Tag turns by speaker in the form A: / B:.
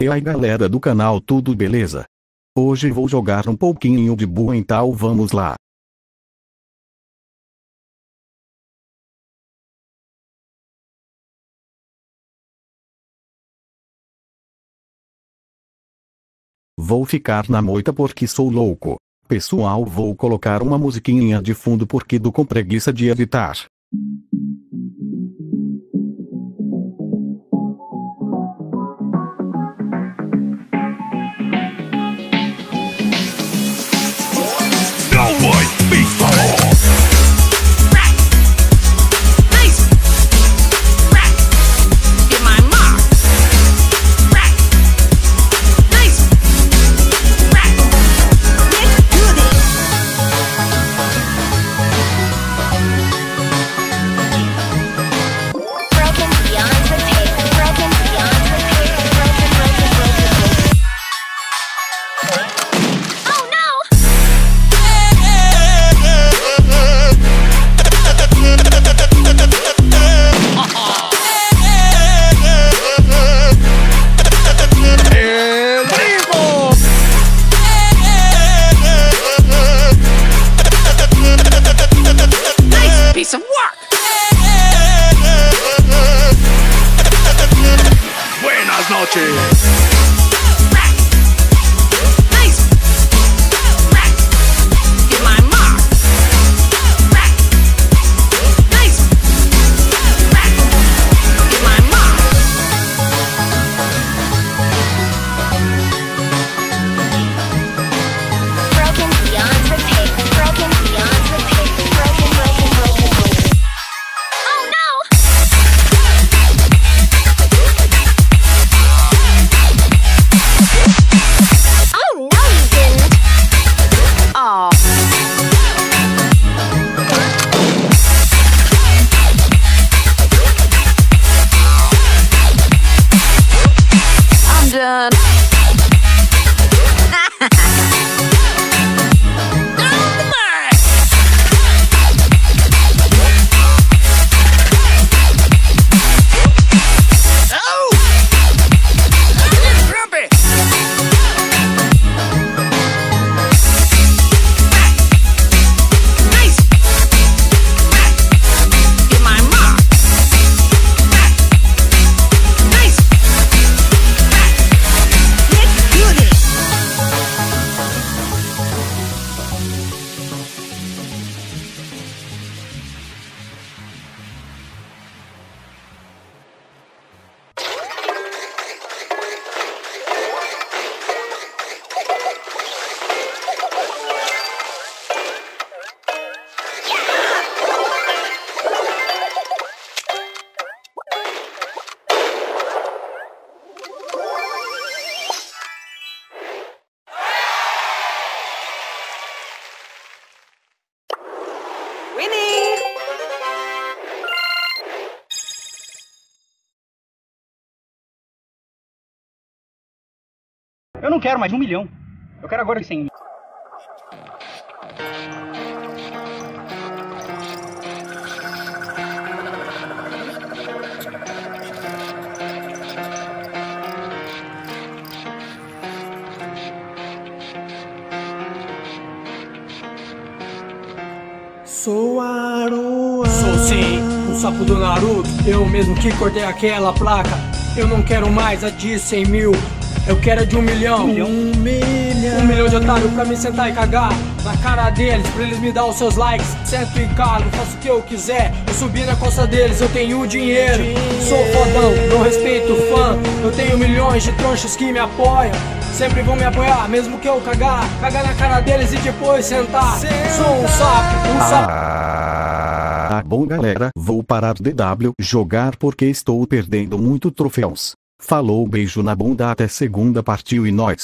A: E aí galera do canal tudo beleza? Hoje vou jogar um pouquinho de boa então vamos lá. Vou ficar na moita porque sou louco. Pessoal vou colocar uma musiquinha de fundo porque do com preguiça de editar.
B: Noches.
C: Eu não quero mais um milhão. Eu quero agora 100 mil.
D: Sou Aroa.
E: Sou sim, o sapo do Naruto. Eu mesmo que cortei aquela placa. Eu não quero mais a de 100 mil. Eu quero a de um milhão.
D: Um milhão.
E: Um milhão de otário pra me sentar e cagar na cara deles, pra eles me dar os seus likes. Sento e cago, faço o que eu quiser. Eu subi na costa deles, eu tenho dinheiro. Sou fodão, não respeito fã. Eu tenho milhões de tronchos que me apoiam. Sempre vão me apoiar, mesmo que eu cagar. Cagar na cara deles e depois sentar. Sou um sapo, um sapo.
A: Ah, bom galera, vou parar de W jogar porque estou perdendo muito troféus. Falou beijo na bunda até segunda partiu e nós.